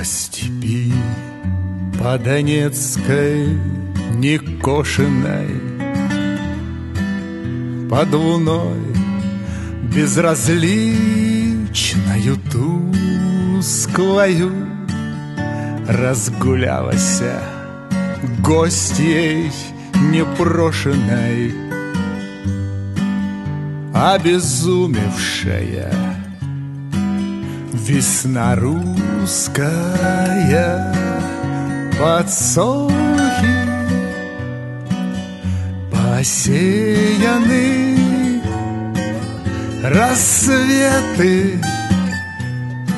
По степи, по Донецкой некошенной. Под луной безразличною тусклою Разгулялась гостьей непрошенной. Обезумевшая Весна русская Подсолнухи Посеяны Рассветы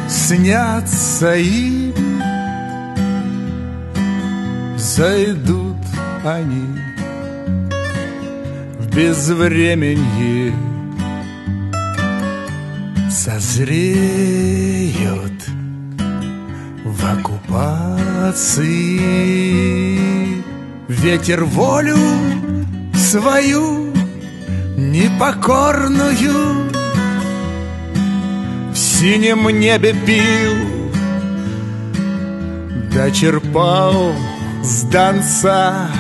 Снятся им Зайдут они В безвременье Созреют в оккупации. Ветер волю свою непокорную В синем небе пил Дочерпал с донца.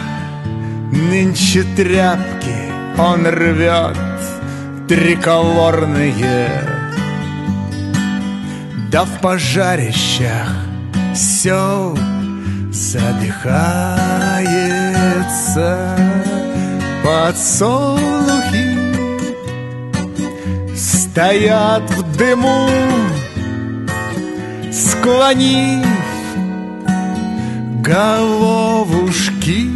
Нынче тряпки он рвет триколорные Да в пожарищах все задыхается. Подсолнухи стоят в дыму Склонив головушки.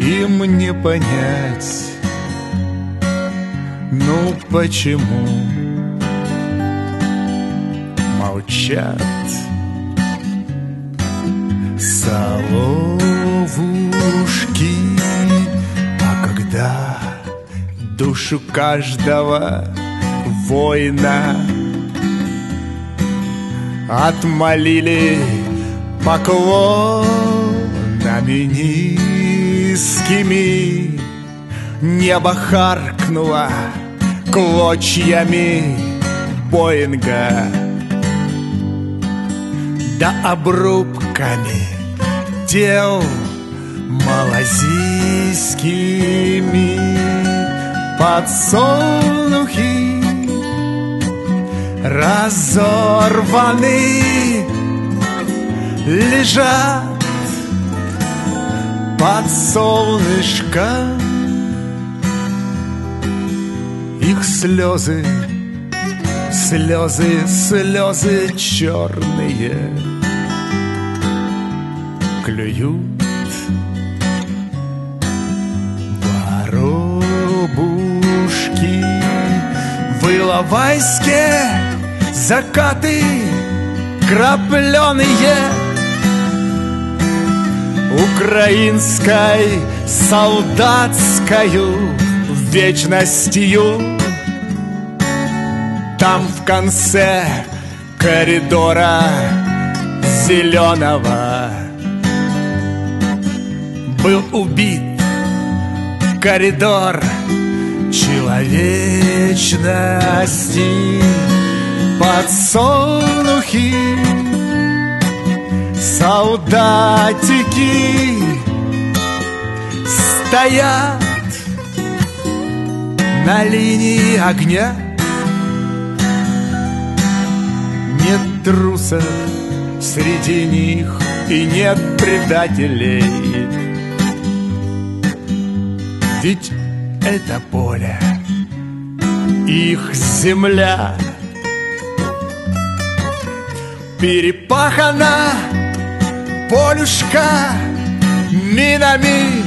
Им не понять, ну почему молчат. Соловушки А когда душу каждого воина Отмолили поклонами низкими Небо харкнуло клочьями Боинга Да обрубками тел малазийскими Подсолнухи разорваны Лежат под солнышком. Их слезы, слезы, слезы черные Клюют воробушки В Иловайске закаты крапленые Украинской солдатскою вечностью Там в конце коридора зеленого Был убит коридор человечности. Подсолнухи Солдатики стоят на линии огня трусов среди них и нет предателей. Ведь это поле, их земля. Перепахана полюшка минами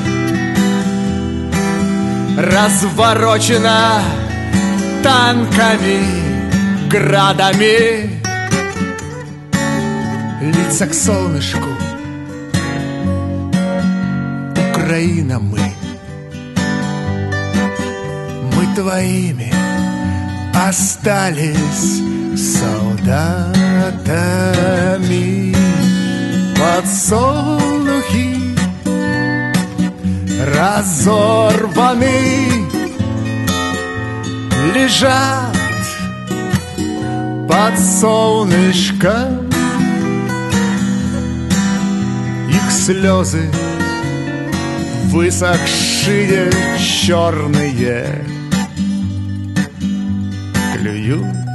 Разворочена танками, градами Лица к солнышку. Украина мы. Мы твоими остались солдатами. Подсолнухи разорваны Лежат под солнышком слезы высохшие черные. Клюют